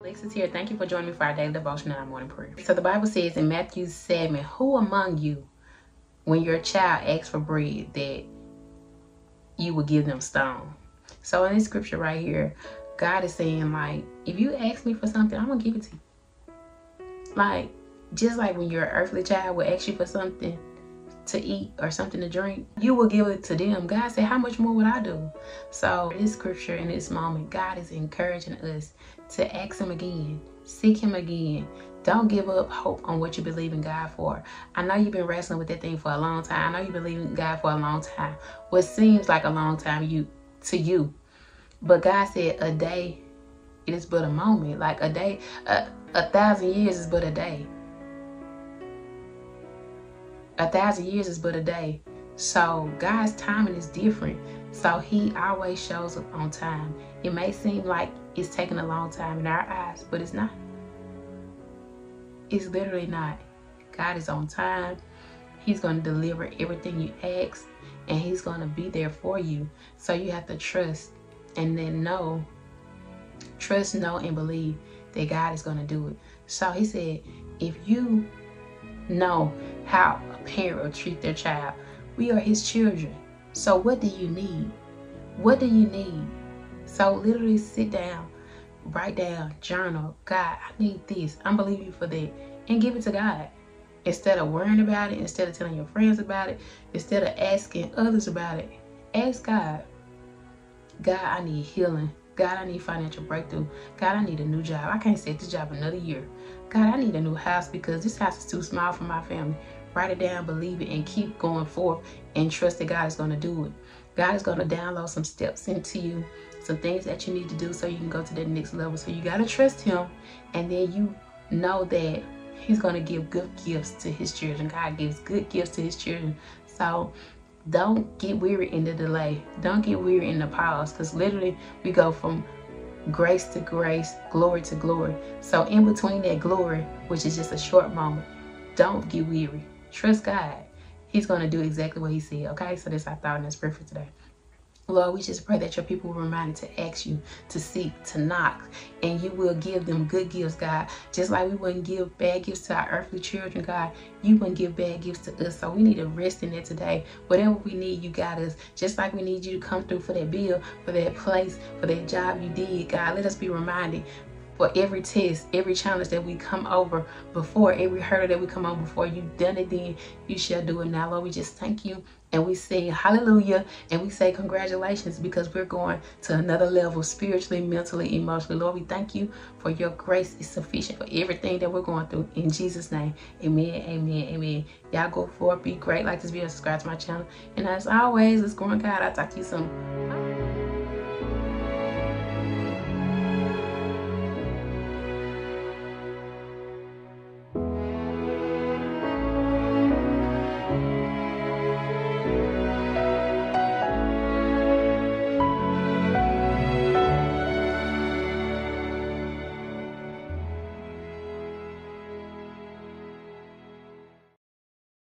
Alexis here. Thank you for joining me for our daily devotion and our morning prayer. So the Bible says in Matthew 7, who among you, when your child asks for bread, that you will give them stone? So in this scripture right here, God is saying like, if you ask me for something, I'm going to give it to you. Like, just like when your earthly child will ask you for something, to eat or something to drink, you will give it to them. God said, How much more would I do? So, this scripture in this moment, God is encouraging us to ask Him again, seek Him again. Don't give up hope on what you believe in God for. I know you've been wrestling with that thing for a long time. I know you believe in God for a long time. What seems like a long time you to you. But God said a day it is but a moment. Like a day, a, a thousand years is but a day a thousand years is but a day. So God's timing is different. So he always shows up on time. It may seem like it's taking a long time in our eyes, but it's not. It's literally not. God is on time. He's going to deliver everything you ask and he's going to be there for you. So you have to trust and then know, trust, know, and believe that God is going to do it. So he said, if you know how a parent will treat their child. We are his children. So what do you need? What do you need? So literally sit down, write down, journal, God, I need this. I'm believing you for that. And give it to God. Instead of worrying about it, instead of telling your friends about it, instead of asking others about it, ask God. God, I need healing. God, I need financial breakthrough. God, I need a new job. I can't stay at this job another year. God, I need a new house because this house is too small for my family. Write it down, believe it, and keep going forth and trust that God is going to do it. God is going to download some steps into you, some things that you need to do so you can go to the next level. So you got to trust Him, and then you know that He's going to give good gifts to His children. God gives good gifts to His children. So don't get weary in the delay. Don't get weary in the pause because literally we go from grace to grace, glory to glory. So in between that glory, which is just a short moment, don't get weary. Trust God. He's going to do exactly what he said. Okay, so this I thought in this prayer for today. Lord, we just pray that your people will reminded to ask you, to seek, to knock, and you will give them good gifts, God. Just like we wouldn't give bad gifts to our earthly children, God, you wouldn't give bad gifts to us. So we need to rest in that today. Whatever we need, you got us. Just like we need you to come through for that bill, for that place, for that job you did, God. Let us be reminded for every test, every challenge that we come over before, every hurdle that we come on before, you've done it then, you shall do it now. Lord, we just thank you and we say hallelujah and we say congratulations because we're going to another level spiritually, mentally, emotionally. Lord, we thank you for your grace is sufficient for everything that we're going through. In Jesus' name, amen, amen, amen. Y'all go forth, be great, like this video, subscribe to my channel. And as always, go on God. I'll talk to you soon.